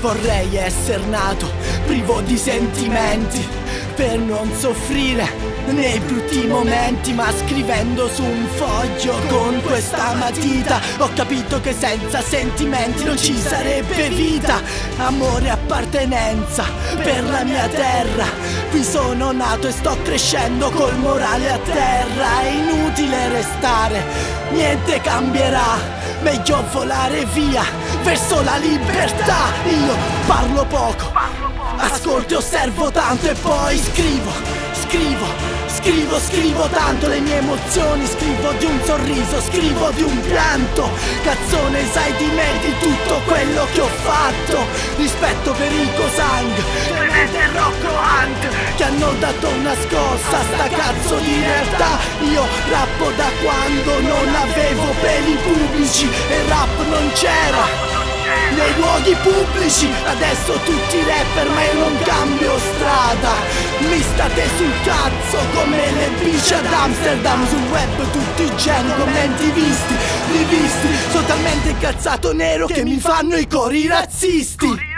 Vorrei essere nato privo di sentimenti per non soffrire nei brutti momenti ma scrivendo su un foglio con questa matita ho capito che senza sentimenti non ci sarebbe vita. Amore e appartenenza per la mia terra qui sono nato e sto crescendo col morale a terra. È inutile restare niente cambierà meglio volare via verso la libertà io parlo poco ascolto e osservo tanto e poi scrivo scrivo Scrivo, scrivo tanto le mie emozioni, scrivo di un sorriso, scrivo di un pianto. Cazzone, sai di me, di tutto quello che ho fatto. Rispetto per i Cosang, dato una scossa sta cazzo di realtà. Io rappo da quando non avevo peli pubblici e rap non c'era. Nei luoghi pubblici Adesso tutti rapper ma io non cambio strada. Mi state sul cazzo come le bici ad Amsterdam Sul web tutti i geni commenti visti, rivisti. Sono talmente incazzato nero che mi fanno i cori razzisti